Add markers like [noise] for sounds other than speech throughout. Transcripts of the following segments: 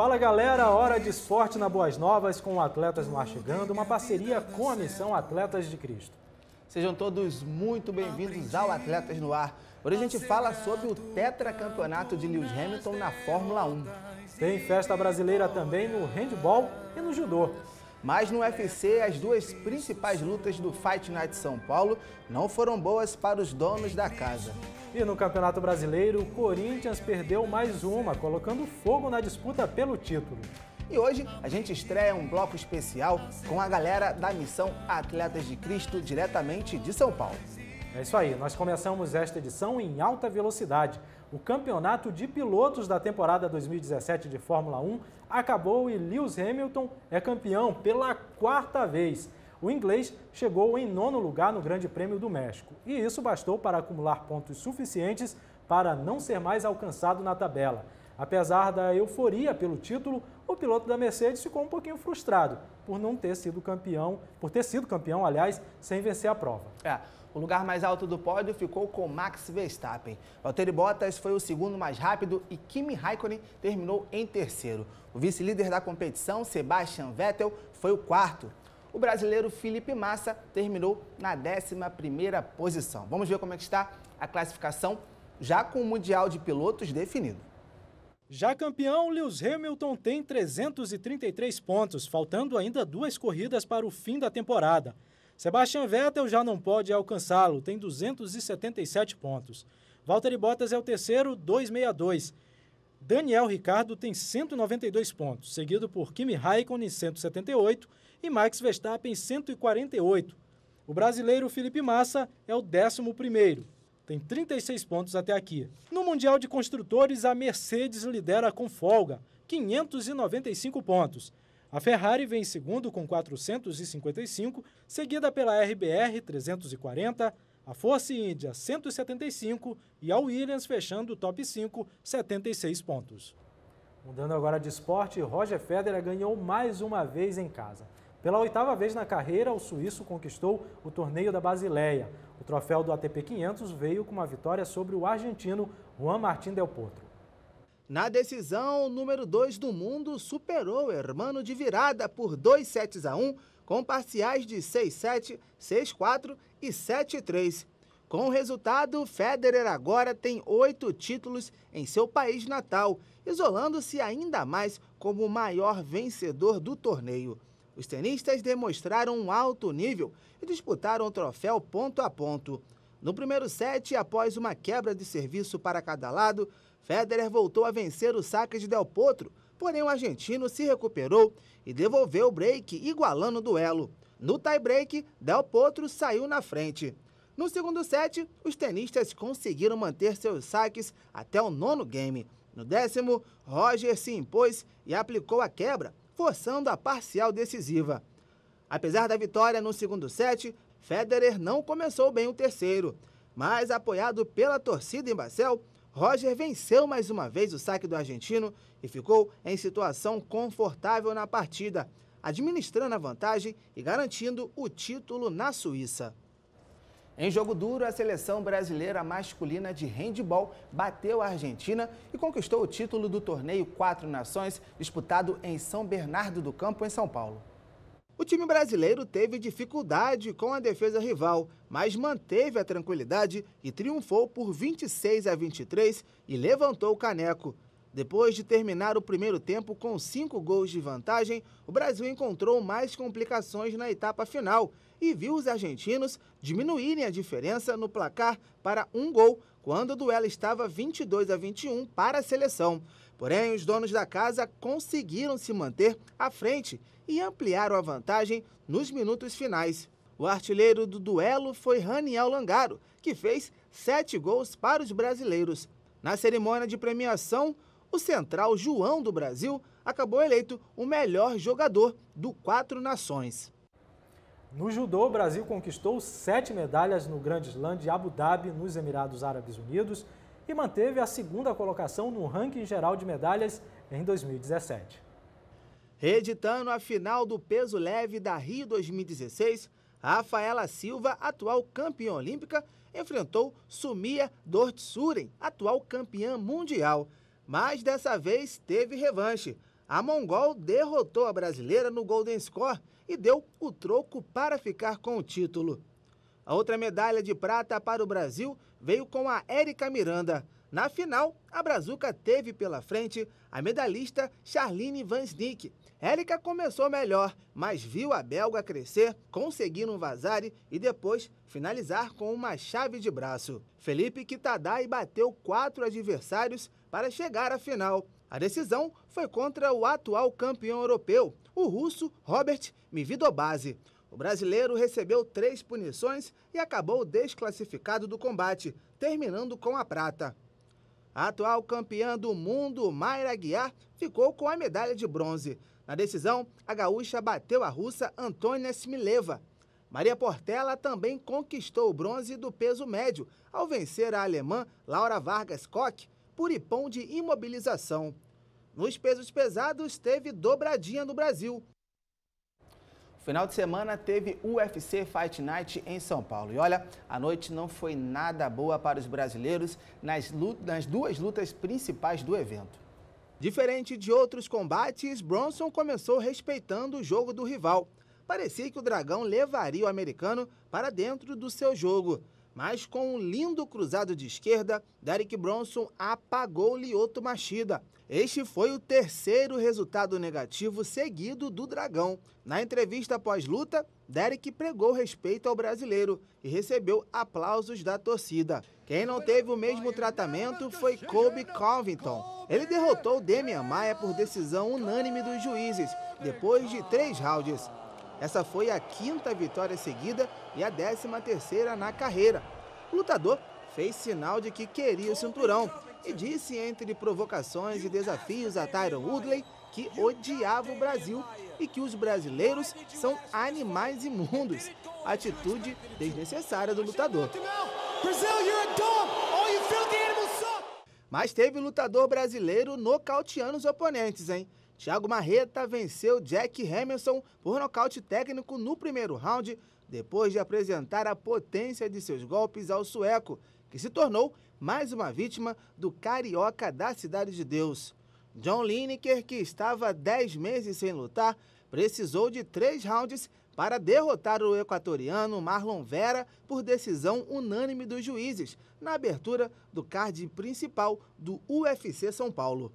Fala galera, hora de esporte na Boas Novas com o Atletas no Ar Chegando, uma parceria com a missão Atletas de Cristo. Sejam todos muito bem-vindos ao Atletas no Ar. Hoje a gente fala sobre o tetracampeonato de Lewis Hamilton na Fórmula 1. Tem festa brasileira também no handball e no judô. Mas no UFC, as duas principais lutas do Fight Night São Paulo não foram boas para os donos da casa. E no Campeonato Brasileiro, o Corinthians perdeu mais uma, colocando fogo na disputa pelo título. E hoje a gente estreia um bloco especial com a galera da missão Atletas de Cristo, diretamente de São Paulo. É isso aí, nós começamos esta edição em alta velocidade. O campeonato de pilotos da temporada 2017 de Fórmula 1 acabou e Lewis Hamilton é campeão pela quarta vez. O inglês chegou em nono lugar no Grande Prêmio do México e isso bastou para acumular pontos suficientes para não ser mais alcançado na tabela. Apesar da euforia pelo título, o piloto da Mercedes ficou um pouquinho frustrado por não ter sido campeão, por ter sido campeão, aliás, sem vencer a prova. É. O lugar mais alto do pódio ficou com Max Verstappen. Valtteri Bottas foi o segundo mais rápido e Kimi Raikkonen terminou em terceiro. O vice-líder da competição, Sebastian Vettel, foi o quarto. O brasileiro Felipe Massa terminou na 11ª posição. Vamos ver como é que está a classificação já com o Mundial de Pilotos definido. Já campeão, Lewis Hamilton tem 333 pontos, faltando ainda duas corridas para o fim da temporada. Sebastian Vettel já não pode alcançá-lo, tem 277 pontos. Valtteri Bottas é o terceiro, 262. Daniel Ricardo tem 192 pontos, seguido por Kimi Raikkonen, 178, e Max Verstappen, 148. O brasileiro Felipe Massa é o 11º, tem 36 pontos até aqui. No Mundial de Construtores, a Mercedes lidera com folga, 595 pontos. A Ferrari vem em segundo com 455, seguida pela RBR 340, a Force India 175 e a Williams fechando o top 5, 76 pontos. Mudando agora de esporte, Roger Federer ganhou mais uma vez em casa. Pela oitava vez na carreira, o suíço conquistou o torneio da Basileia. O troféu do ATP 500 veio com uma vitória sobre o argentino Juan Martín Del Potro. Na decisão, o número 2 do mundo superou o Hermano de virada por 2 sets a 1, com parciais de 6-7, 6-4 e 7-3. Com o resultado, Federer agora tem oito títulos em seu país natal, isolando-se ainda mais como o maior vencedor do torneio. Os tenistas demonstraram um alto nível e disputaram o troféu ponto a ponto. No primeiro set, após uma quebra de serviço para cada lado, Federer voltou a vencer o saque de Del Potro, porém o argentino se recuperou e devolveu o break, igualando o duelo. No tie-break, Del Potro saiu na frente. No segundo set, os tenistas conseguiram manter seus saques até o nono game. No décimo, Roger se impôs e aplicou a quebra, forçando a parcial decisiva. Apesar da vitória no segundo set, Federer não começou bem o terceiro, mas apoiado pela torcida em Bacel, Roger venceu mais uma vez o saque do argentino e ficou em situação confortável na partida, administrando a vantagem e garantindo o título na Suíça. Em jogo duro, a seleção brasileira masculina de handball bateu a Argentina e conquistou o título do torneio Quatro Nações, disputado em São Bernardo do Campo, em São Paulo. O time brasileiro teve dificuldade com a defesa rival, mas manteve a tranquilidade e triunfou por 26 a 23 e levantou o caneco. Depois de terminar o primeiro tempo com cinco gols de vantagem, o Brasil encontrou mais complicações na etapa final e viu os argentinos diminuírem a diferença no placar para um gol, quando o duelo estava 22 a 21 para a seleção. Porém, os donos da casa conseguiram se manter à frente e ampliaram a vantagem nos minutos finais. O artilheiro do duelo foi Raniel Langaro, que fez sete gols para os brasileiros. Na cerimônia de premiação, o central João do Brasil acabou eleito o melhor jogador do Quatro Nações. No judô, o Brasil conquistou sete medalhas no Grande Slam de Abu Dhabi, nos Emirados Árabes Unidos, e manteve a segunda colocação no ranking geral de medalhas em 2017. Reeditando a final do peso leve da Rio 2016, Rafaela Silva, atual campeã olímpica, enfrentou Sumia Dortsuren, atual campeã mundial. Mas dessa vez teve revanche. a Mongol derrotou a brasileira no Golden Score e deu o troco para ficar com o título. A outra medalha de prata para o Brasil veio com a Érica Miranda. Na final, a Brazuca teve pela frente a medalhista Charlene Van Snick. Érica começou melhor, mas viu a belga crescer, conseguindo um vazare e depois finalizar com uma chave de braço. Felipe Kitadai bateu quatro adversários para chegar à final. A decisão foi contra o atual campeão europeu, o russo Robert Mividobase. O brasileiro recebeu três punições e acabou desclassificado do combate, terminando com a prata. A atual campeã do mundo, Mayra Guiar, ficou com a medalha de bronze. Na decisão, a gaúcha bateu a russa Antônia Smileva. Maria Portela também conquistou o bronze do peso médio, ao vencer a alemã Laura Vargas Koch por ipom de imobilização. Nos pesos pesados, teve dobradinha no Brasil. Final de semana teve UFC Fight Night em São Paulo. E olha, a noite não foi nada boa para os brasileiros nas, nas duas lutas principais do evento. Diferente de outros combates, Bronson começou respeitando o jogo do rival. Parecia que o dragão levaria o americano para dentro do seu jogo. Mas com um lindo cruzado de esquerda, Derek Bronson apagou Lioto Machida. Este foi o terceiro resultado negativo seguido do Dragão. Na entrevista pós-luta, Derek pregou respeito ao brasileiro e recebeu aplausos da torcida. Quem não teve o mesmo tratamento foi Kobe Covington. Ele derrotou Demian Maia por decisão unânime dos juízes, depois de três rounds. Essa foi a quinta vitória seguida e a décima terceira na carreira. O lutador fez sinal de que queria o cinturão e disse entre provocações e desafios a Tyron Woodley que odiava o Brasil e que os brasileiros são animais imundos. Atitude desnecessária do lutador. Mas teve lutador brasileiro nocauteando os oponentes, hein? Thiago Marreta venceu Jack Hamilton por nocaute técnico no primeiro round, depois de apresentar a potência de seus golpes ao sueco, que se tornou mais uma vítima do carioca da Cidade de Deus. John Lineker, que estava 10 meses sem lutar, precisou de três rounds para derrotar o equatoriano Marlon Vera por decisão unânime dos juízes, na abertura do card principal do UFC São Paulo.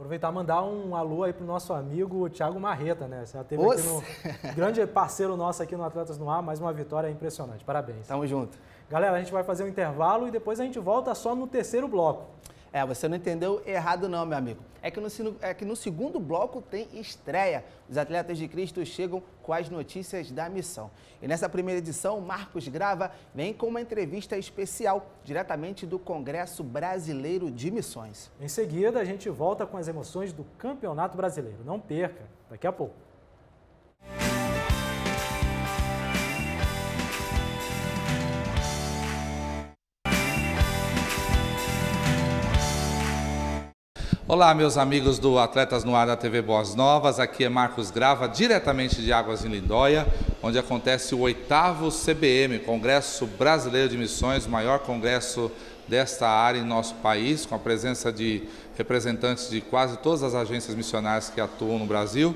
Aproveitar e mandar um alô aí pro nosso amigo Thiago Marreta, né? Você já teve aqui no [laughs] grande parceiro nosso aqui no Atletas no Ar, mais uma vitória impressionante. Parabéns. Tamo junto. Galera, a gente vai fazer um intervalo e depois a gente volta só no terceiro bloco. É, você não entendeu errado não, meu amigo. É que, no, é que no segundo bloco tem estreia. Os atletas de Cristo chegam com as notícias da missão. E nessa primeira edição, Marcos Grava vem com uma entrevista especial, diretamente do Congresso Brasileiro de Missões. Em seguida, a gente volta com as emoções do Campeonato Brasileiro. Não perca, daqui a pouco. Olá, meus amigos do Atletas no Ar da TV Boas Novas. Aqui é Marcos Grava, diretamente de Águas em Lindóia, onde acontece o oitavo CBM, Congresso Brasileiro de Missões, o maior congresso desta área em nosso país, com a presença de representantes de quase todas as agências missionárias que atuam no Brasil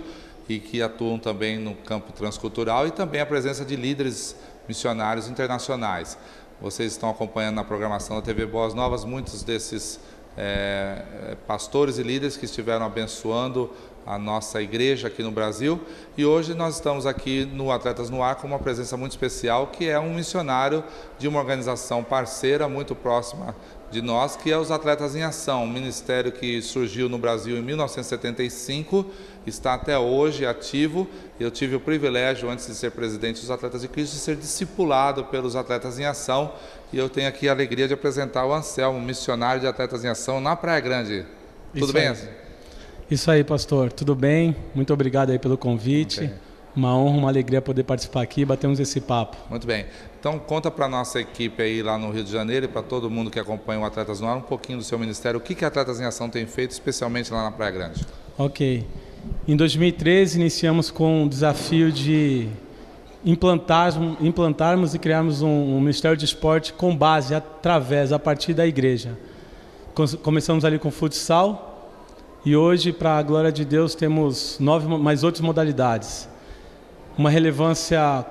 e que atuam também no campo transcultural e também a presença de líderes missionários internacionais. Vocês estão acompanhando na programação da TV Boas Novas muitos desses é, pastores e líderes que estiveram abençoando a nossa igreja aqui no Brasil. E hoje nós estamos aqui no Atletas no Ar com uma presença muito especial, que é um missionário de uma organização parceira muito próxima de nós, que é os Atletas em Ação, um ministério que surgiu no Brasil em 1975, está até hoje ativo. Eu tive o privilégio, antes de ser presidente dos Atletas de Cristo, de ser discipulado pelos Atletas em Ação. E eu tenho aqui a alegria de apresentar o Anselmo, missionário de Atletas em Ação na Praia Grande. Tudo Isso bem, Anselmo? Isso aí, pastor. Tudo bem? Muito obrigado aí pelo convite. Okay. Uma honra, uma alegria poder participar aqui e batermos esse papo. Muito bem. Então conta para a nossa equipe aí lá no Rio de Janeiro e para todo mundo que acompanha o Atletas no Ar um pouquinho do seu ministério. O que, que Atletas em Ação tem feito, especialmente lá na Praia Grande? Ok. Em 2013 iniciamos com o desafio de implantarmos, implantarmos e criarmos um, um Ministério de Esporte com base através, a partir da igreja. Começamos ali com futsal, E hoje, para a glória de Deus, temos nove mais outras modalidades. Uma relevância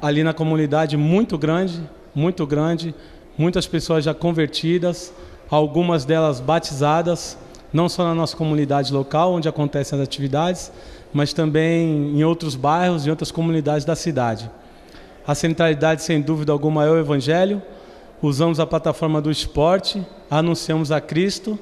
ali na comunidade muito grande, muito grande. Muitas pessoas já convertidas, algumas delas batizadas, não só na nossa comunidade local, onde acontecem as atividades, mas também em outros bairros e outras comunidades da cidade. A centralidade, sem dúvida alguma, é o Evangelho. Usamos a plataforma do esporte, anunciamos a Cristo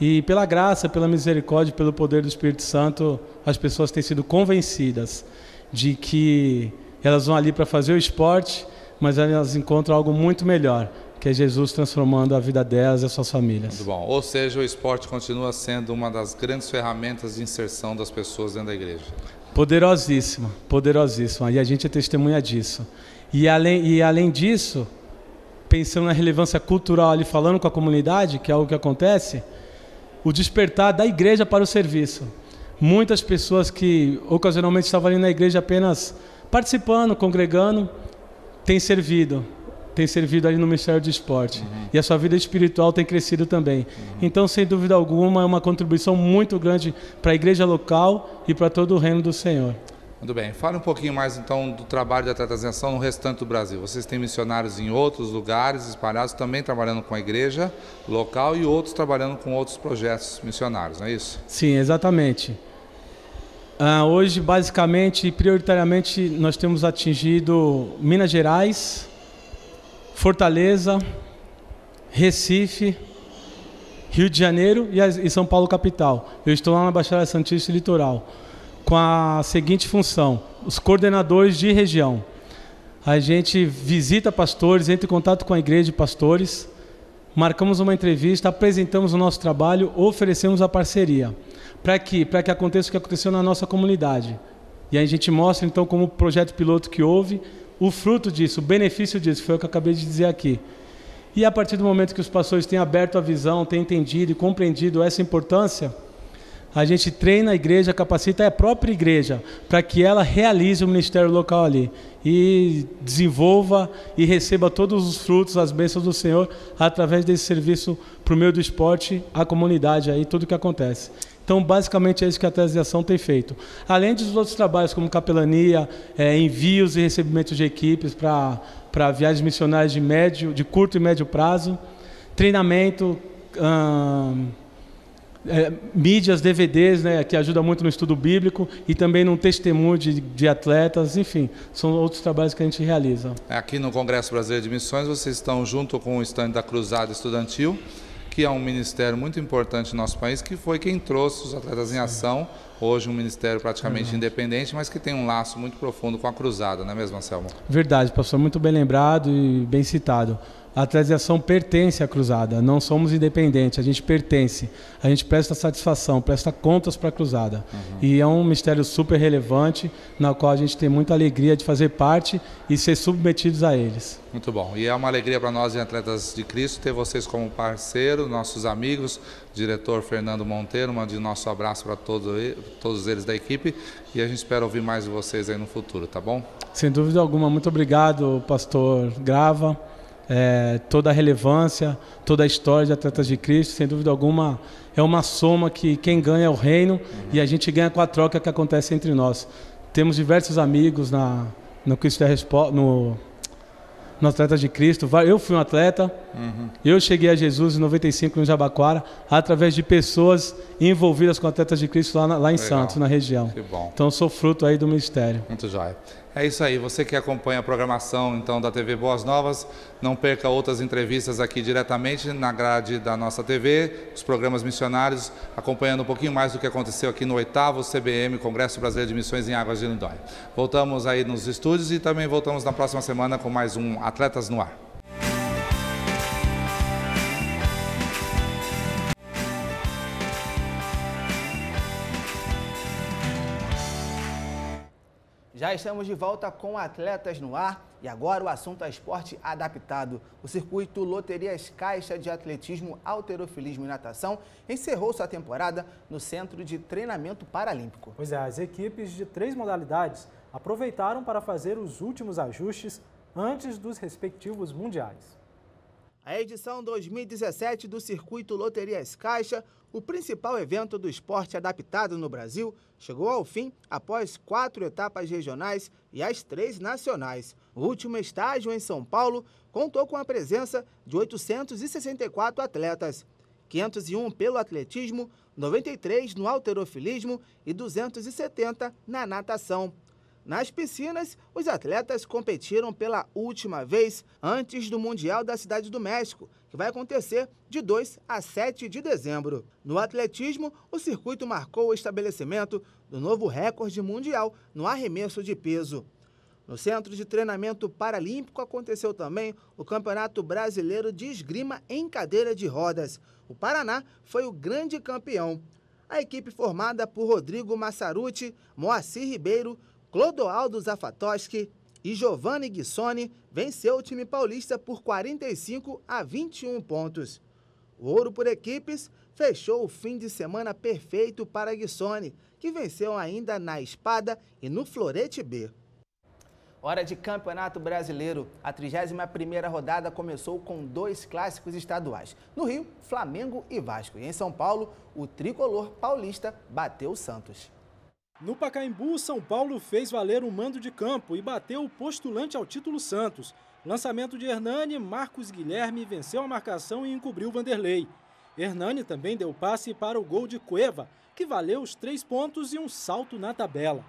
e, pela graça, pela misericórdia, pelo poder do Espírito Santo, as pessoas têm sido convencidas de que elas vão ali para fazer o esporte, mas elas encontram algo muito melhor, que é Jesus transformando a vida delas e as suas famílias. Muito bom. Ou seja, o esporte continua sendo uma das grandes ferramentas de inserção das pessoas dentro da igreja. Poderosíssima, poderosíssima. E a gente é testemunha disso. E além, e além disso, pensando na relevância cultural ali, falando com a comunidade, que é algo que acontece, o despertar da igreja para o serviço. Muitas pessoas que ocasionalmente estavam ali na igreja apenas participando, congregando, têm servido tem servido ali no Ministério do Esporte. Uhum. E a sua vida espiritual tem crescido também. Uhum. Então, sem dúvida alguma, é uma contribuição muito grande para a igreja local e para todo o reino do Senhor. Muito bem. Fale um pouquinho mais então do trabalho de Atletas em Ação no restante do Brasil. Vocês têm missionários em outros lugares espalhados, também trabalhando com a igreja local e outros trabalhando com outros projetos missionários, não é isso? Sim, exatamente. Uh, hoje, basicamente, prioritariamente, nós temos atingido Minas Gerais, Fortaleza, Recife, Rio de Janeiro e São Paulo capital. Eu estou lá na Baixada Santista Litoral com a seguinte função: os coordenadores de região. A gente visita pastores, entra em contato com a igreja de pastores, marcamos uma entrevista, apresentamos o nosso trabalho, oferecemos a parceria. Para que, para que aconteça o que aconteceu na nossa comunidade. E aí a gente mostra então como projeto piloto que houve, o fruto disso, o benefício disso, foi o que eu acabei de dizer aqui. E a partir do momento que os pastores têm aberto a visão, têm entendido e compreendido essa importância, a gente treina a igreja, capacita a própria igreja para que ela realize o ministério local ali e desenvolva e receba todos os frutos, as bênçãos do Senhor através desse serviço para o meio do esporte, a comunidade aí, tudo que acontece. Então, basicamente, é isso que a Ação tem feito. Além dos outros trabalhos, como capelania, é, envios e recebimento de equipes para viagens missionárias de, médio, de curto e médio prazo, treinamento, hum, é, mídias, DVDs, né, que ajuda muito no estudo bíblico e também no testemunho de, de, atletas, enfim, são outros trabalhos que a gente realiza. Aqui no Congresso Brasileiro de Missões, vocês estão junto com o estande da Cruzada Estudantil que é um ministério muito importante no nosso país, que foi quem trouxe os atletas em ação, hoje um ministério praticamente independente, mas que tem um laço muito profundo com a cruzada, não é mesmo, Anselmo? Verdade, pastor, muito bem lembrado e bem citado a transação pertence à cruzada, não somos independentes, a gente pertence, a gente presta satisfação, presta contas para a cruzada. Uhum. E é um mistério super relevante, na qual a gente tem muita alegria de fazer parte e ser submetidos a eles. Muito bom. E é uma alegria para nós, em Atletas de Cristo, ter vocês como parceiro, nossos amigos, diretor Fernando Monteiro, mande nosso abraço para todos, todos eles da equipe e a gente espera ouvir mais de vocês aí no futuro, tá bom? Sem dúvida alguma. Muito obrigado, pastor Grava é, toda a relevância, toda a história de Atletas de Cristo, sem dúvida alguma, é uma soma que quem ganha é o reino uhum. e a gente ganha com a troca que acontece entre nós. Temos diversos amigos na, no Cristo no, no Atletas de Cristo. Eu fui um atleta, uhum. eu cheguei a Jesus em 95 no Jabaquara, através de pessoas envolvidas com Atletas de Cristo lá, lá em Legal. Santos, na região. Então sou fruto aí do ministério. Muito jóia. É isso aí. Você que acompanha a programação então da TV Boas Novas, não perca outras entrevistas aqui diretamente na grade da nossa TV, os programas missionários, acompanhando um pouquinho mais do que aconteceu aqui no oitavo CBM, Congresso Brasileiro de Missões em Águas de Lindóia. Voltamos aí nos estúdios e também voltamos na próxima semana com mais um Atletas no Ar. Já estamos de volta com Atletas no Ar e agora o assunto é esporte adaptado. O circuito Loterias Caixa de Atletismo, Alterofilismo e Natação encerrou sua temporada no Centro de Treinamento Paralímpico. Pois é, as equipes de três modalidades aproveitaram para fazer os últimos ajustes antes dos respectivos mundiais. A edição 2017 do Circuito Loterias Caixa, o principal evento do esporte adaptado no Brasil, chegou ao fim após quatro etapas regionais e as três nacionais. O último estágio em São Paulo contou com a presença de 864 atletas, 501 pelo atletismo, 93 no alterofilismo e 270 na natação. Nas piscinas, os atletas competiram pela última vez antes do Mundial da Cidade do México, que vai acontecer de 2 a 7 de dezembro. No atletismo, o circuito marcou o estabelecimento do novo recorde mundial no arremesso de peso. No Centro de Treinamento Paralímpico aconteceu também o Campeonato Brasileiro de Esgrima em Cadeira de Rodas. O Paraná foi o grande campeão. A equipe formada por Rodrigo Massaruti, Moacir Ribeiro, Clodoaldo Zafatoski e Giovanni Guissoni venceu o time paulista por 45 a 21 pontos. O ouro por equipes fechou o fim de semana perfeito para Guissoni, que venceu ainda na espada e no florete B. Hora de Campeonato Brasileiro. A 31ª rodada começou com dois clássicos estaduais. No Rio, Flamengo e Vasco. E em São Paulo, o tricolor paulista bateu o Santos. No Pacaembu, São Paulo fez valer um mando de campo e bateu o postulante ao título Santos. Lançamento de Hernani, Marcos Guilherme venceu a marcação e encobriu Vanderlei. Hernani também deu passe para o gol de Cueva, que valeu os três pontos e um salto na tabela.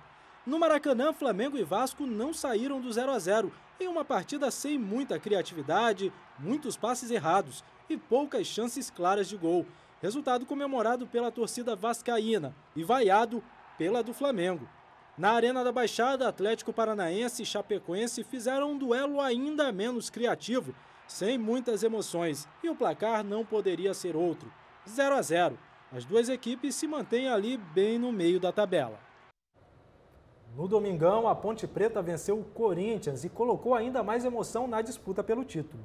No Maracanã, Flamengo e Vasco não saíram do 0 a 0 em uma partida sem muita criatividade, muitos passes errados e poucas chances claras de gol. Resultado comemorado pela torcida vascaína e vaiado pela do Flamengo. Na Arena da Baixada, Atlético Paranaense e Chapecoense fizeram um duelo ainda menos criativo, sem muitas emoções, e o placar não poderia ser outro: 0 a 0. As duas equipes se mantêm ali bem no meio da tabela. No domingão, a Ponte Preta venceu o Corinthians e colocou ainda mais emoção na disputa pelo título.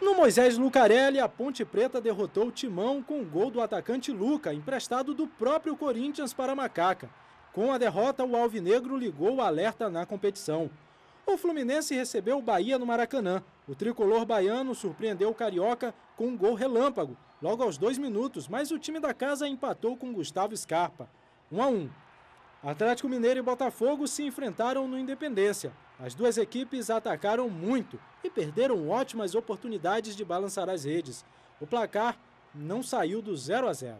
No Moisés Lucarelli, a Ponte Preta derrotou o Timão com o gol do atacante Luca, emprestado do próprio Corinthians para Macaca. Com a derrota, o Alvinegro ligou o alerta na competição. O Fluminense recebeu o Bahia no Maracanã. O tricolor baiano surpreendeu o Carioca com um gol relâmpago, logo aos dois minutos, mas o time da casa empatou com Gustavo Scarpa. 1 a 1. Atlético Mineiro e Botafogo se enfrentaram no Independência. As duas equipes atacaram muito e perderam ótimas oportunidades de balançar as redes. O placar não saiu do 0 a 0.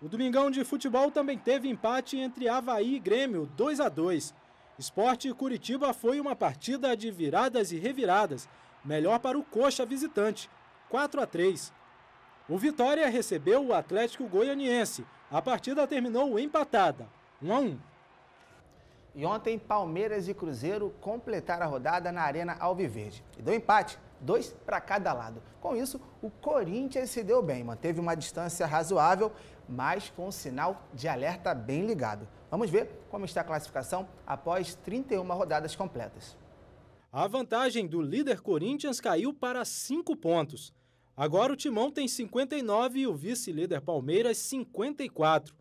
O Domingão de Futebol também teve empate entre Havaí e Grêmio, 2 a 2. Esporte e Curitiba foi uma partida de viradas e reviradas, melhor para o Coxa visitante, 4 a 3. O Vitória recebeu o Atlético Goianiense. A partida terminou empatada, 1 a 1. E ontem, Palmeiras e Cruzeiro completaram a rodada na Arena Alviverde. E deu empate, dois para cada lado. Com isso, o Corinthians se deu bem, manteve uma distância razoável, mas com um sinal de alerta bem ligado. Vamos ver como está a classificação após 31 rodadas completas. A vantagem do líder Corinthians caiu para 5 pontos. Agora o Timão tem 59 e o vice-líder Palmeiras 54.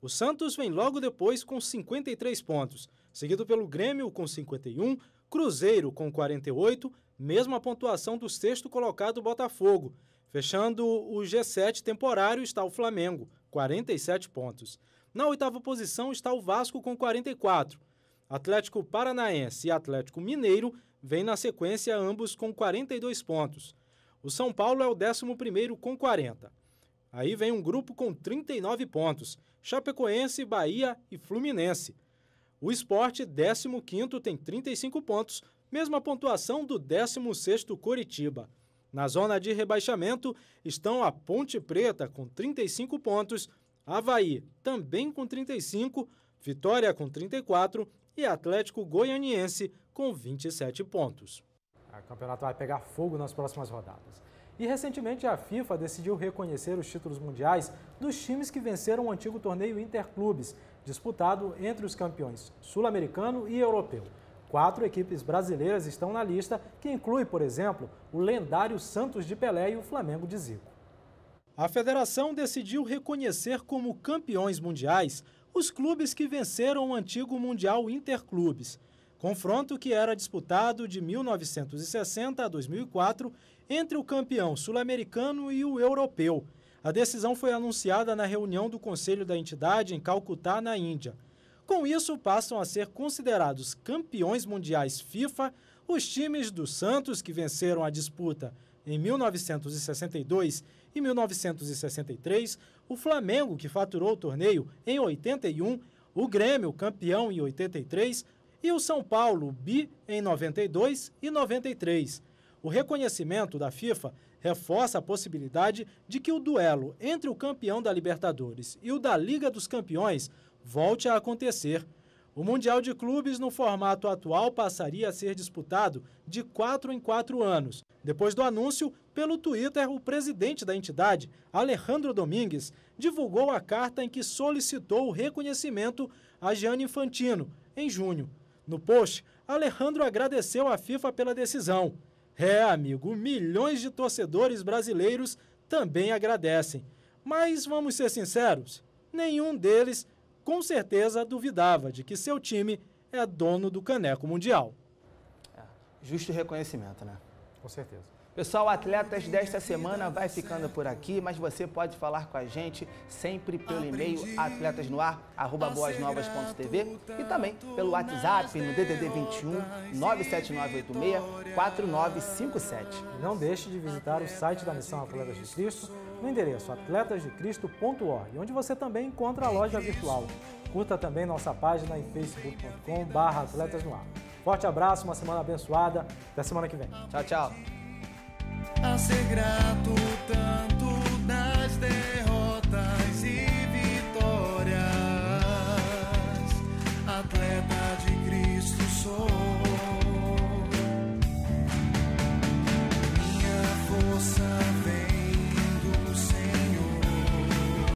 O Santos vem logo depois com 53 pontos, seguido pelo Grêmio com 51, Cruzeiro com 48, mesma pontuação do sexto colocado Botafogo. Fechando o G7 temporário está o Flamengo, 47 pontos. Na oitava posição está o Vasco com 44. Atlético Paranaense e Atlético Mineiro vêm na sequência ambos com 42 pontos. O São Paulo é o 11º com 40. Aí vem um grupo com 39 pontos, Chapecoense, Bahia e Fluminense. O esporte, 15º, tem 35 pontos, mesma pontuação do 16º Coritiba. Na zona de rebaixamento estão a Ponte Preta com 35 pontos, Havaí também com 35, Vitória com 34 e Atlético Goianiense com 27 pontos. O campeonato vai pegar fogo nas próximas rodadas. E recentemente a FIFA decidiu reconhecer os títulos mundiais dos times que venceram o antigo torneio Interclubes, disputado entre os campeões sul-americano e europeu. Quatro equipes brasileiras estão na lista, que inclui, por exemplo, o lendário Santos de Pelé e o Flamengo de Zico. A federação decidiu reconhecer como campeões mundiais os clubes que venceram o antigo Mundial Interclubes, confronto que era disputado de 1960 a 2004 entre o campeão sul-americano e o europeu. A decisão foi anunciada na reunião do Conselho da entidade em Calcutá, na Índia. Com isso, passam a ser considerados campeões mundiais FIFA os times do Santos, que venceram a disputa em 1962 e 1963, o Flamengo, que faturou o torneio em 81, o Grêmio, campeão em 83, e o São Paulo, bi, em 92 e 93. O reconhecimento da FIFA reforça a possibilidade de que o duelo entre o campeão da Libertadores e o da Liga dos Campeões volte a acontecer. O Mundial de Clubes, no formato atual, passaria a ser disputado de quatro em quatro anos. Depois do anúncio, pelo Twitter, o presidente da entidade, Alejandro Domingues, divulgou a carta em que solicitou o reconhecimento a Gianni Infantino, em junho. No post, Alejandro agradeceu à FIFA pela decisão. É, amigo, milhões de torcedores brasileiros também agradecem. Mas vamos ser sinceros, nenhum deles com certeza duvidava de que seu time é dono do caneco mundial. É, justo reconhecimento, né? Com certeza. Pessoal, Atletas desta semana vai ficando por aqui, mas você pode falar com a gente sempre pelo e-mail atletasnoar@boasnovas.tv e também pelo WhatsApp no DDD 21 97986 4957. não deixe de visitar o site da Missão Atletas de Cristo no endereço atletasdecristo.org, onde você também encontra a loja virtual. Curta também nossa página em facebook.com.br atletas no ar. Forte abraço, uma semana abençoada. Até semana que vem. Tchau, tchau. A ser grato tanto